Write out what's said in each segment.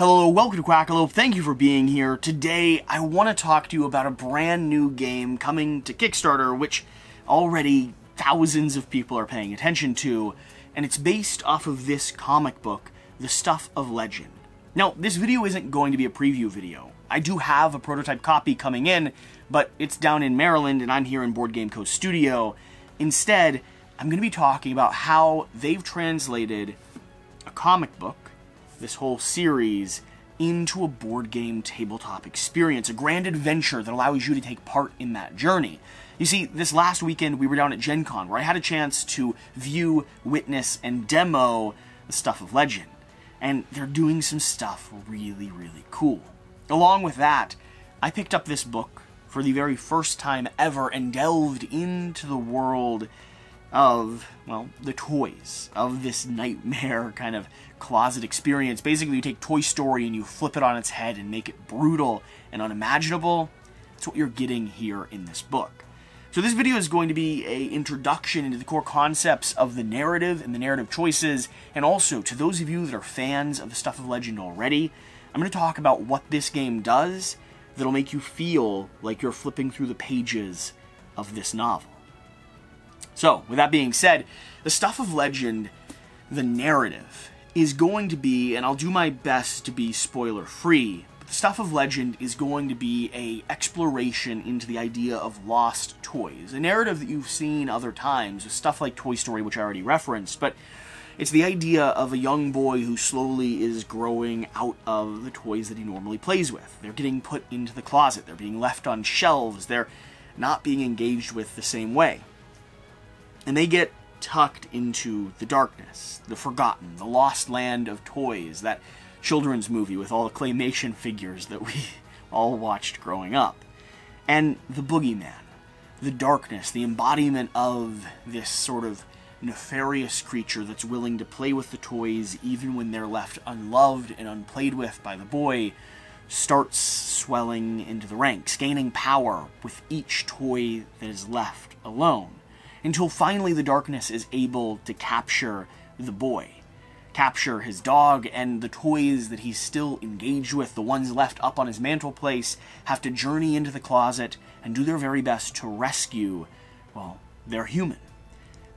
Hello, welcome to Quackalope. Thank you for being here. Today, I want to talk to you about a brand new game coming to Kickstarter, which already thousands of people are paying attention to, and it's based off of this comic book, The Stuff of Legend. Now, this video isn't going to be a preview video. I do have a prototype copy coming in, but it's down in Maryland and I'm here in Board Game Co. Studio. Instead, I'm going to be talking about how they've translated a comic book this whole series into a board game tabletop experience, a grand adventure that allows you to take part in that journey. You see, this last weekend we were down at Gen Con where I had a chance to view, witness, and demo the stuff of legend. And they're doing some stuff really, really cool. Along with that, I picked up this book for the very first time ever and delved into the world of, well, the toys of this nightmare kind of closet experience. Basically, you take Toy Story and you flip it on its head and make it brutal and unimaginable. That's what you're getting here in this book. So this video is going to be a introduction into the core concepts of the narrative and the narrative choices, and also to those of you that are fans of the stuff of legend already, I'm going to talk about what this game does that'll make you feel like you're flipping through the pages of this novel. So, with that being said, the stuff of legend, the narrative, is going to be, and I'll do my best to be spoiler free, but the stuff of legend is going to be a exploration into the idea of lost toys. A narrative that you've seen other times, stuff like Toy Story, which I already referenced, but it's the idea of a young boy who slowly is growing out of the toys that he normally plays with. They're getting put into the closet, they're being left on shelves, they're not being engaged with the same way and they get tucked into the darkness, the forgotten, the lost land of toys, that children's movie with all the claymation figures that we all watched growing up. And the boogeyman, the darkness, the embodiment of this sort of nefarious creature that's willing to play with the toys even when they're left unloved and unplayed with by the boy, starts swelling into the ranks, gaining power with each toy that is left alone until finally the darkness is able to capture the boy. Capture his dog and the toys that he's still engaged with, the ones left up on his mantelpiece, have to journey into the closet and do their very best to rescue, well, their human.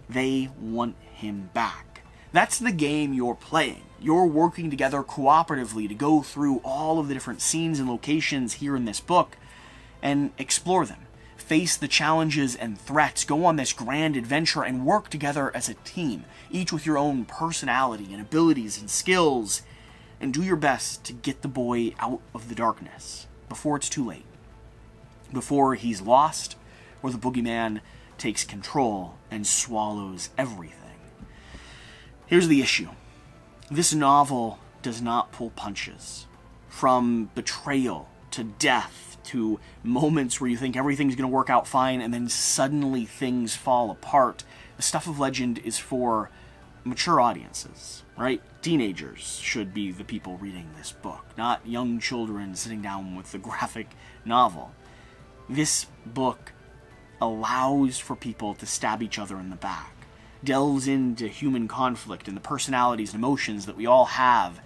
They want him back. That's the game you're playing. You're working together cooperatively to go through all of the different scenes and locations here in this book and explore them face the challenges and threats, go on this grand adventure, and work together as a team, each with your own personality and abilities and skills, and do your best to get the boy out of the darkness before it's too late. Before he's lost, or the boogeyman takes control and swallows everything. Here's the issue this novel does not pull punches. From betrayal to death to moments where you think everything's going to work out fine and then suddenly things fall apart. The stuff of legend is for mature audiences, right? Teenagers should be the people reading this book, not young children sitting down with the graphic novel. This book allows for people to stab each other in the back, delves into human conflict and the personalities and emotions that we all have,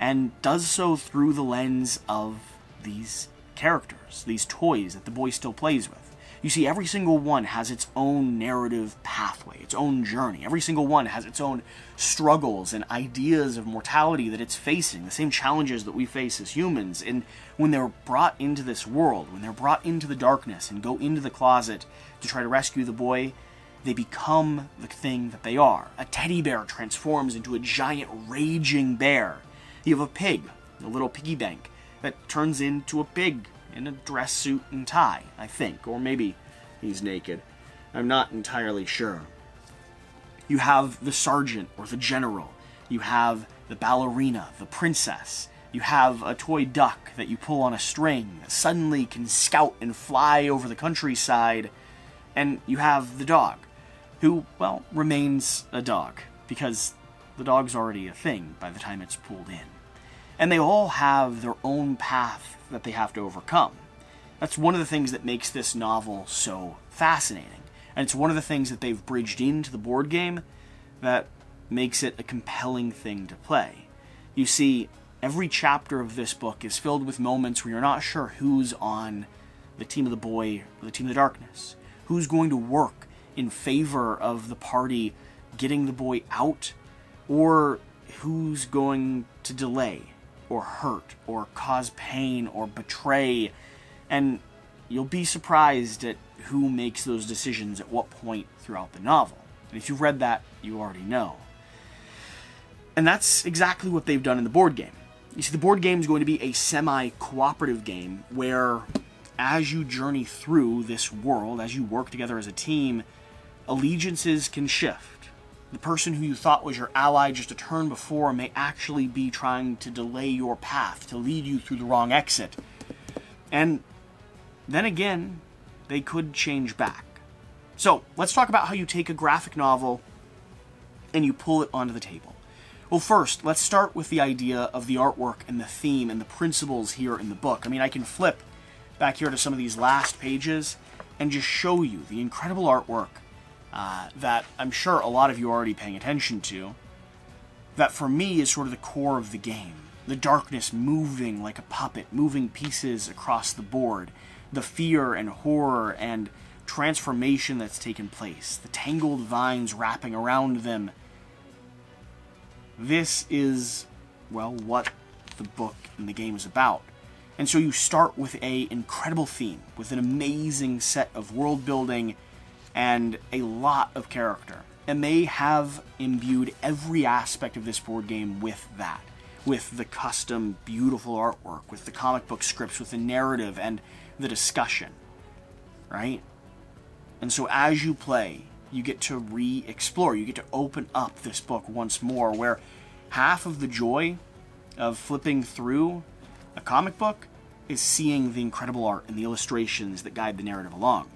and does so through the lens of these characters, these toys that the boy still plays with. You see, every single one has its own narrative pathway, its own journey. Every single one has its own struggles and ideas of mortality that it's facing, the same challenges that we face as humans. And when they're brought into this world, when they're brought into the darkness and go into the closet to try to rescue the boy, they become the thing that they are. A teddy bear transforms into a giant raging bear. You have a pig, a little piggy bank, that turns into a pig in a dress suit and tie, I think. Or maybe he's naked. I'm not entirely sure. You have the sergeant or the general. You have the ballerina, the princess. You have a toy duck that you pull on a string that suddenly can scout and fly over the countryside. And you have the dog, who, well, remains a dog, because the dog's already a thing by the time it's pulled in. And they all have their own path that they have to overcome. That's one of the things that makes this novel so fascinating. And it's one of the things that they've bridged into the board game that makes it a compelling thing to play. You see, Every chapter of this book is filled with moments where you're not sure who's on the team of the boy or the team of the darkness, who's going to work in favor of the party getting the boy out, or who's going to delay or hurt or cause pain or betray. And you'll be surprised at who makes those decisions at what point throughout the novel. And if you've read that, you already know. And that's exactly what they've done in the board game. You see, the board game is going to be a semi cooperative game where, as you journey through this world, as you work together as a team, allegiances can shift. The person who you thought was your ally just a turn before may actually be trying to delay your path, to lead you through the wrong exit. And then again, they could change back. So, let's talk about how you take a graphic novel and you pull it onto the table. Well, first, let's start with the idea of the artwork and the theme and the principles here in the book. I mean, I can flip back here to some of these last pages and just show you the incredible artwork uh, that I'm sure a lot of you are already paying attention to. That for me is sort of the core of the game. The darkness moving like a puppet, moving pieces across the board. The fear and horror and transformation that's taken place. The tangled vines wrapping around them. This is, well, what the book and the game is about. And so you start with a incredible theme, with an amazing set of world building and a lot of character. And they have imbued every aspect of this board game with that. With the custom, beautiful artwork, with the comic book scripts, with the narrative and the discussion. Right? And so as you play, you get to re explore, you get to open up this book once more, where half of the joy of flipping through a comic book is seeing the incredible art and the illustrations that guide the narrative along.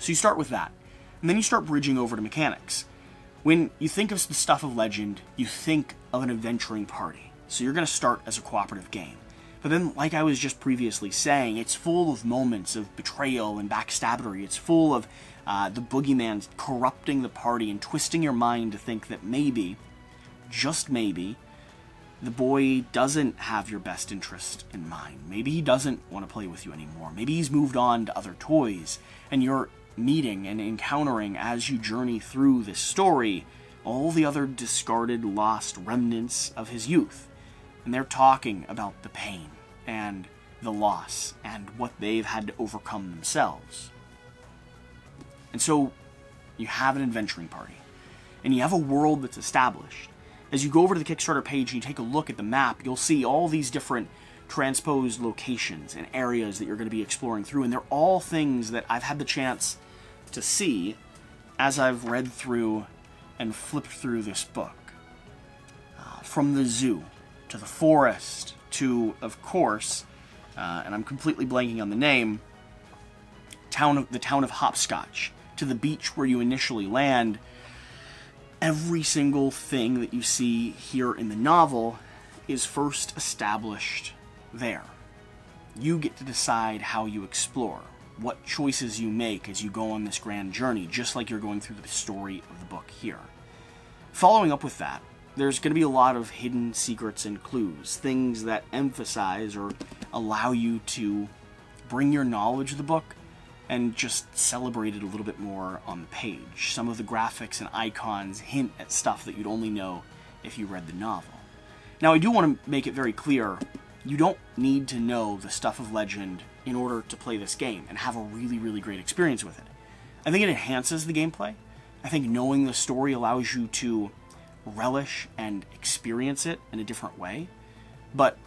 So you start with that. And then you start bridging over to mechanics. When you think of the stuff of legend, you think of an adventuring party. So you're going to start as a cooperative game. But then, like I was just previously saying, it's full of moments of betrayal and backstabbery. It's full of uh, the boogeyman corrupting the party and twisting your mind to think that maybe, just maybe, the boy doesn't have your best interest in mind. Maybe he doesn't want to play with you anymore. Maybe he's moved on to other toys, and you're meeting and encountering as you journey through this story all the other discarded, lost remnants of his youth. And they're talking about the pain and the loss and what they've had to overcome themselves. And so you have an adventuring party, and you have a world that's established. As you go over to the Kickstarter page and you take a look at the map, you'll see all these different transposed locations and areas that you're going to be exploring through, and they're all things that I've had the chance to see as I've read through and flipped through this book. Uh, from the zoo to the forest to, of course, uh, and I'm completely blanking on the name, town of the town of Hopscotch to the beach where you initially land. Every single thing that you see here in the novel is first established there. You get to decide how you explore what choices you make as you go on this grand journey, just like you're going through the story of the book here. Following up with that, there's going to be a lot of hidden secrets and clues, things that emphasize or allow you to bring your knowledge of the book and just celebrate it a little bit more on the page. Some of the graphics and icons hint at stuff that you'd only know if you read the novel. Now, I do want to make it very clear you don't need to know the stuff of legend in order to play this game and have a really, really great experience with it. I think it enhances the gameplay. I think knowing the story allows you to relish and experience it in a different way. But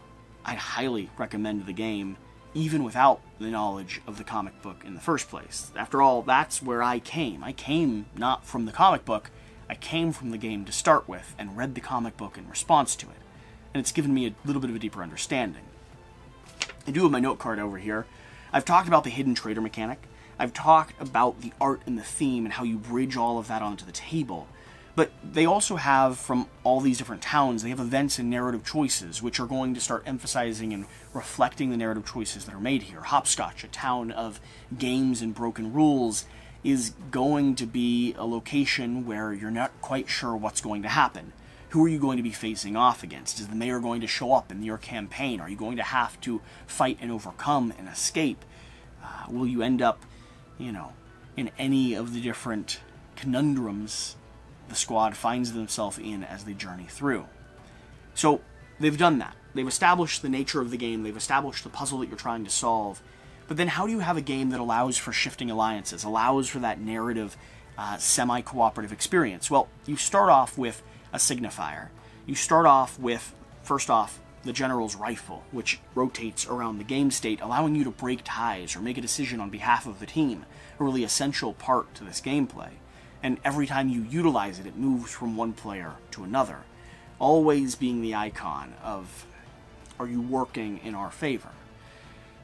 I'd highly recommend the game even without the knowledge of the comic book in the first place. After all, that's where I came. I came not from the comic book, I came from the game to start with and read the comic book in response to it. And it's given me a little bit of a deeper understanding. I do have my note card over here. I've talked about the hidden traitor mechanic. I've talked about the art and the theme and how you bridge all of that onto the table. But they also have, from all these different towns, they have events and narrative choices, which are going to start emphasizing and reflecting the narrative choices that are made here. Hopscotch, a town of games and broken rules, is going to be a location where you're not quite sure what's going to happen. Who are you going to be facing off against? Is the mayor going to show up in your campaign? Are you going to have to fight and overcome and escape? Uh, will you end up, you know, in any of the different conundrums the squad finds themselves in as they journey through? So they've done that. They've established the nature of the game, they've established the puzzle that you're trying to solve. But then, how do you have a game that allows for shifting alliances, allows for that narrative, uh, semi cooperative experience? Well, you start off with a signifier. You start off with, first off, the general's rifle, which rotates around the game state, allowing you to break ties or make a decision on behalf of the team, a really essential part to this gameplay. And every time you utilize it, it moves from one player to another, always being the icon of are you working in our favor?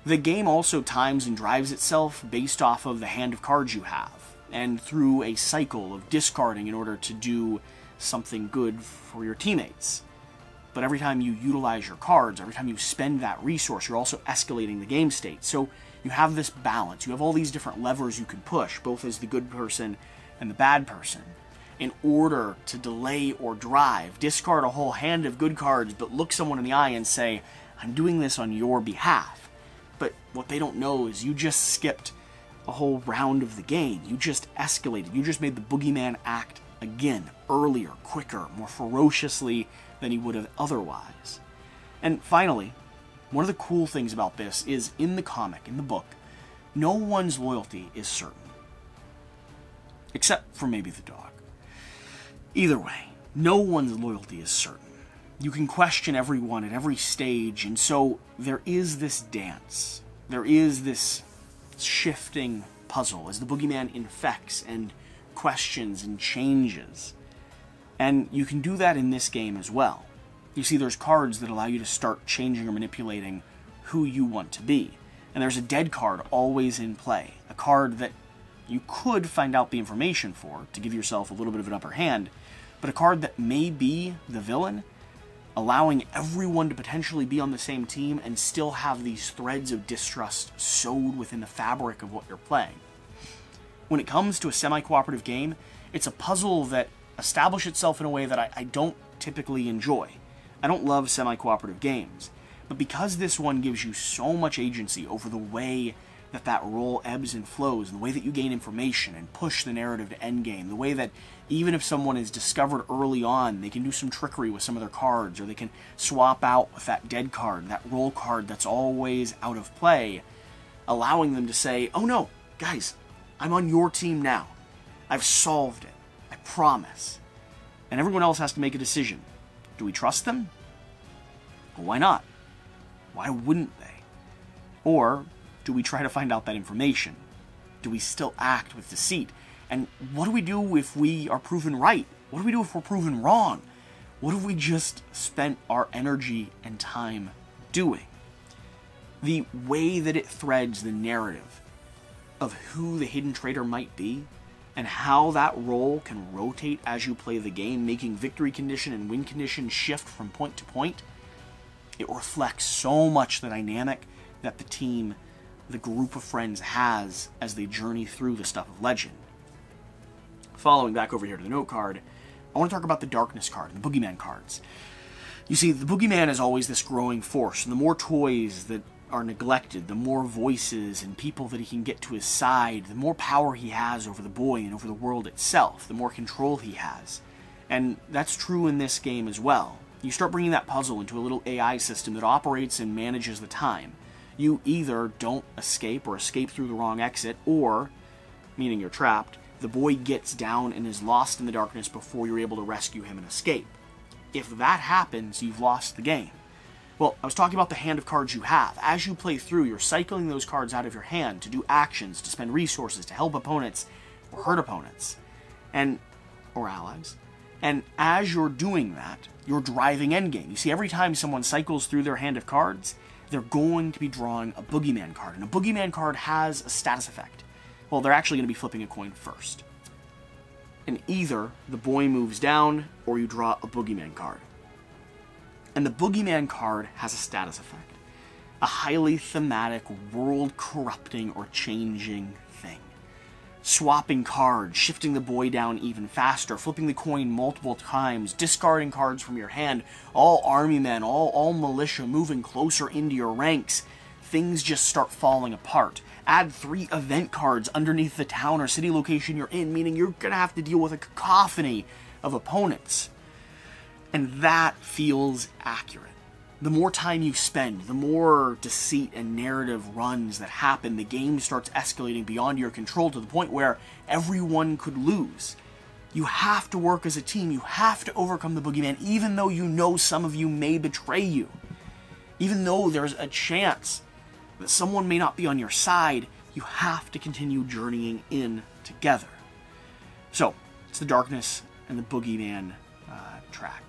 The game also times and drives itself based off of the hand of cards you have, and through a cycle of discarding in order to do something good for your teammates. But every time you utilize your cards, every time you spend that resource, you're also escalating the game state. So you have this balance. You have all these different levers you can push, both as the good person and the bad person, in order to delay or drive. Discard a whole hand of good cards, but look someone in the eye and say, I'm doing this on your behalf. But what they don't know is you just skipped a whole round of the game. You just escalated. You just made the boogeyman act again, earlier, quicker, more ferociously than he would have otherwise. And finally, one of the cool things about this is in the comic, in the book, no one's loyalty is certain. Except for maybe the dog. Either way, no one's loyalty is certain. You can question everyone at every stage, and so there is this dance. There is this shifting puzzle as the boogeyman infects and questions and changes. And you can do that in this game as well. You see, there's cards that allow you to start changing or manipulating who you want to be. And there's a dead card always in play, a card that you could find out the information for to give yourself a little bit of an upper hand, but a card that may be the villain, allowing everyone to potentially be on the same team and still have these threads of distrust sewed within the fabric of what you're playing. When it comes to a semi cooperative game, it's a puzzle that establishes itself in a way that I, I don't typically enjoy. I don't love semi cooperative games, but because this one gives you so much agency over the way that that role ebbs and flows, and the way that you gain information and push the narrative to endgame, the way that even if someone is discovered early on, they can do some trickery with some of their cards, or they can swap out with that dead card, that role card that's always out of play, allowing them to say, oh no, guys, I'm on your team now. I've solved it. I promise. And everyone else has to make a decision. Do we trust them? Well, why not? Why wouldn't they? Or do we try to find out that information? Do we still act with deceit? And what do we do if we are proven right? What do we do if we're proven wrong? What have we just spent our energy and time doing? The way that it threads the narrative of who the hidden traitor might be and how that role can rotate as you play the game, making victory condition and win condition shift from point to point, it reflects so much the dynamic that the team, the group of friends has as they journey through the stuff of legend. Following back over here to the note card, I want to talk about the darkness card, and the boogeyman cards. You see, the boogeyman is always this growing force, and the more toys that are neglected, the more voices and people that he can get to his side, the more power he has over the boy and over the world itself, the more control he has. And that's true in this game as well. You start bringing that puzzle into a little AI system that operates and manages the time. You either don't escape or escape through the wrong exit, or, meaning you're trapped, the boy gets down and is lost in the darkness before you're able to rescue him and escape. If that happens, you've lost the game. Well, I was talking about the hand of cards you have. As you play through, you're cycling those cards out of your hand to do actions, to spend resources, to help opponents or hurt opponents, and or allies. And as you're doing that, you're driving endgame. You see, every time someone cycles through their hand of cards, they're going to be drawing a boogeyman card. And a boogeyman card has a status effect. Well, they're actually going to be flipping a coin first. And either the boy moves down or you draw a boogeyman card. And the Boogeyman card has a status effect, a highly thematic, world corrupting, or changing thing. swapping cards, shifting the boy down even faster, flipping the coin multiple times, discarding cards from your hand, all army men, all, all militia moving closer into your ranks, things just start falling apart. Add three event cards underneath the town or city location you're in, meaning you're to have to deal with a cacophony of opponents. And that feels accurate the more time you spend, the more deceit and narrative runs that happen, the game starts escalating beyond your control to the point where everyone could lose. You have to work as a team. You have to overcome the boogeyman, even though you know some of you may betray you. Even though there's a chance that someone may not be on your side, you have to continue journeying in together. So, it's the darkness and the boogeyman uh, track.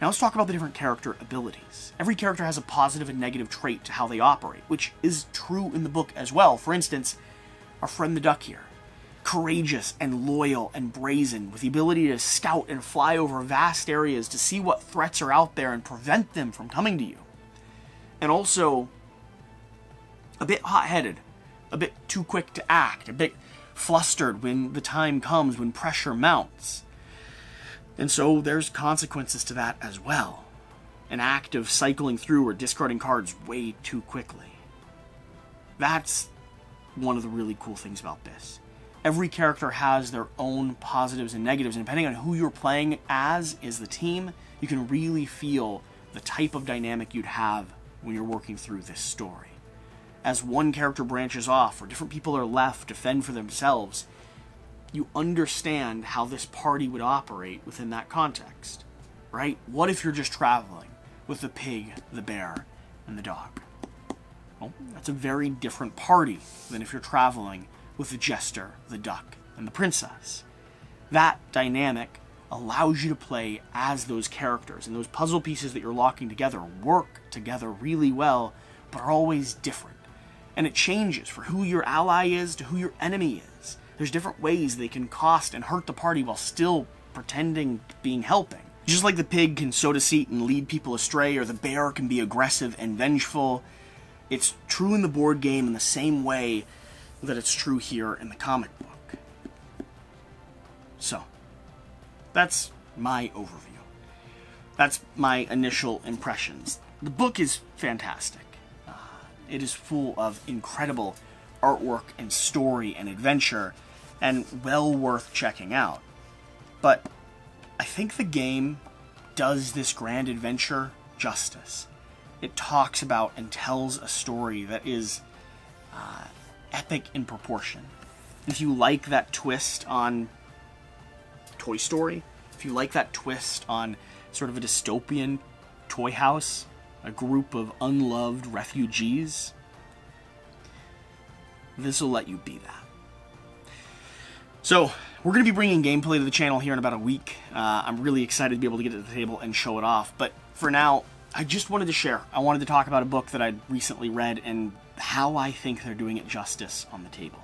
Now let's talk about the different character abilities. Every character has a positive and negative trait to how they operate, which is true in the book as well. For instance, our friend the duck here. Courageous and loyal and brazen, with the ability to scout and fly over vast areas to see what threats are out there and prevent them from coming to you. And also, a bit hot headed, a bit too quick to act, a bit flustered when the time comes, when pressure mounts. And so there's consequences to that as well. An act of cycling through or discarding cards way too quickly. That's one of the really cool things about this. Every character has their own positives and negatives, and depending on who you're playing as is the team, you can really feel the type of dynamic you'd have when you're working through this story. As one character branches off, or different people are left to fend for themselves, you understand how this party would operate within that context, right? What if you're just traveling with the pig, the bear, and the dog? Well, that's a very different party than if you're traveling with the jester, the duck, and the princess. That dynamic allows you to play as those characters, and those puzzle pieces that you're locking together work together really well, but are always different. And it changes for who your ally is to who your enemy is there's different ways they can cost and hurt the party while still pretending being helping. Just like the pig can sow deceit and lead people astray, or the bear can be aggressive and vengeful, it's true in the board game in the same way that it's true here in the comic book. So, that's my overview. That's my initial impressions. The book is fantastic. Uh, it is full of incredible artwork and story and adventure and well worth checking out. But I think the game does this grand adventure justice. It talks about and tells a story that is uh, epic in proportion. If you like that twist on Toy Story, if you like that twist on sort of a dystopian toy house, a group of unloved refugees, this will let you be that. So, we're going to be bringing gameplay to the channel here in about a week. Uh, I'm really excited to be able to get to the table and show it off. But for now, I just wanted to share. I wanted to talk about a book that I'd recently read and how I think they're doing it justice on the table.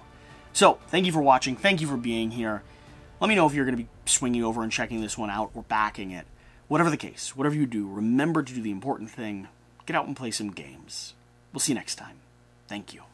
So, thank you for watching. Thank you for being here. Let me know if you're going to be swinging over and checking this one out or backing it. Whatever the case, whatever you do, remember to do the important thing. Get out and play some games. We'll see you next time. Thank you.